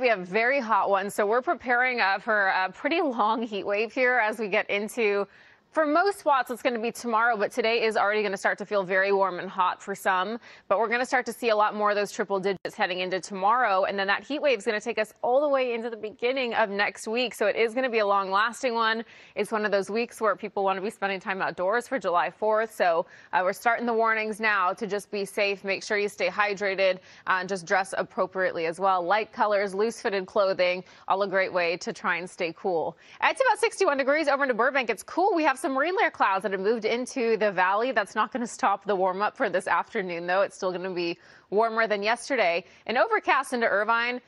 We have very hot one, so we're preparing uh, for a pretty long heat wave here as we get into for most spots, it's going to be tomorrow, but today is already going to start to feel very warm and hot for some. But we're going to start to see a lot more of those triple digits heading into tomorrow. And then that heat wave is going to take us all the way into the beginning of next week. So it is going to be a long lasting one. It's one of those weeks where people want to be spending time outdoors for July 4th. So uh, we're starting the warnings now to just be safe. Make sure you stay hydrated uh, and just dress appropriately as well. Light colors, loose fitted clothing, all a great way to try and stay cool. It's about 61 degrees over into Burbank. It's cool. We have some marine layer clouds that have moved into the valley. That's not going to stop the warm up for this afternoon, though. It's still going to be warmer than yesterday. And overcast into Irvine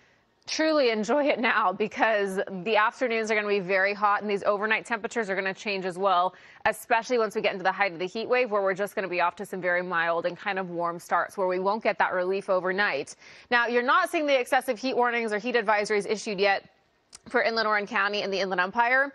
truly enjoy it now because the afternoons are going to be very hot and these overnight temperatures are going to change as well, especially once we get into the height of the heat wave where we're just going to be off to some very mild and kind of warm starts where we won't get that relief overnight. Now, you're not seeing the excessive heat warnings or heat advisories issued yet for Inland Orange County and the Inland Empire.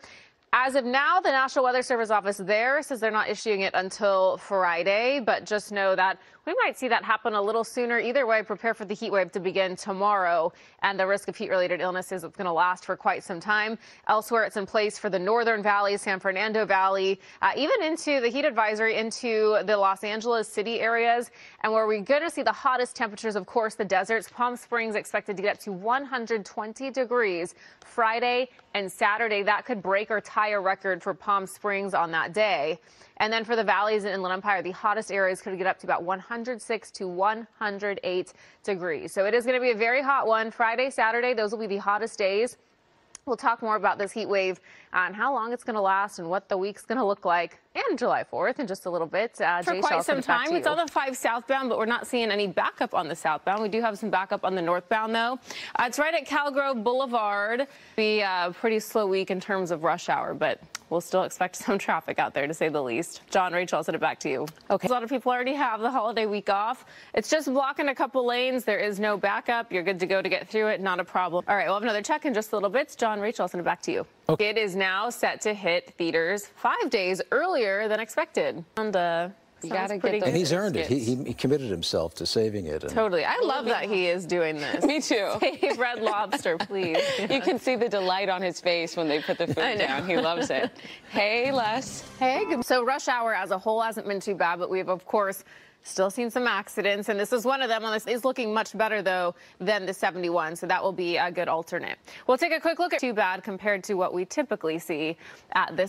As of now, the National Weather Service office there says they're not issuing it until Friday, but just know that we might see that happen a little sooner. Either way, prepare for the heat wave to begin tomorrow and the risk of heat related illnesses is going to last for quite some time. Elsewhere, it's in place for the Northern Valley, San Fernando Valley, uh, even into the heat advisory into the Los Angeles city areas. And where we're going to see the hottest temperatures, of course, the deserts. Palm Springs expected to get up to 120 degrees Friday and Saturday. That could break or a record for Palm Springs on that day. And then for the valleys and Inland Empire, the hottest areas could get up to about 106 to 108 degrees. So it is going to be a very hot one. Friday, Saturday, those will be the hottest days. We'll talk more about this heat wave and how long it's going to last and what the week's going to look like and July 4th in just a little bit. Uh, For Jay quite some time. It's on the 5 southbound, but we're not seeing any backup on the southbound. We do have some backup on the northbound, though. Uh, it's right at Calgrove Boulevard. Be a pretty slow week in terms of rush hour, but we'll still expect some traffic out there, to say the least. John, Rachel, I'll send it back to you. Okay. A lot of people already have the holiday week off. It's just blocking a couple lanes. There is no backup. You're good to go to get through it. Not a problem. All right, we'll have another check in just a little bit. John, Rachel, I'll send it back to you. Okay. It is now set to hit theaters five days earlier than expected. And, uh, you got to get And he's earned it. He, he, committed himself to saving it. totally. I love that he is doing this. Me too. Save Red Lobster, please. You can see the delight on his face when they put the food down. He loves it. Hey, Les. Hey. So rush hour as a whole hasn't been too bad, but we've, of course, Still seen some accidents, and this is one of them. This is looking much better, though, than the 71, so that will be a good alternate. We'll take a quick look at too bad compared to what we typically see at this